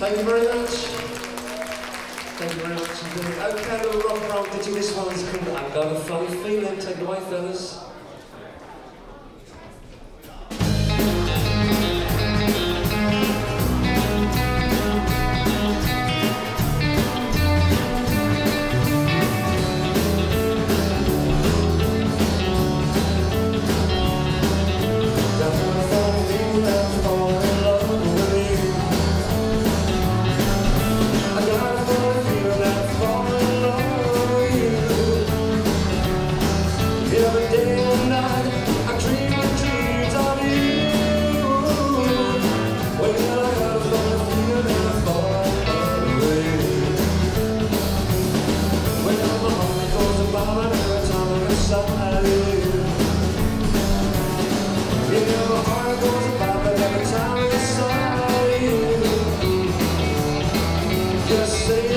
Thank you very much. Thank you very much. Okay, little rock roll. Did you miss one? I've Got a Funny Feeling. Take it away, fellas. Just say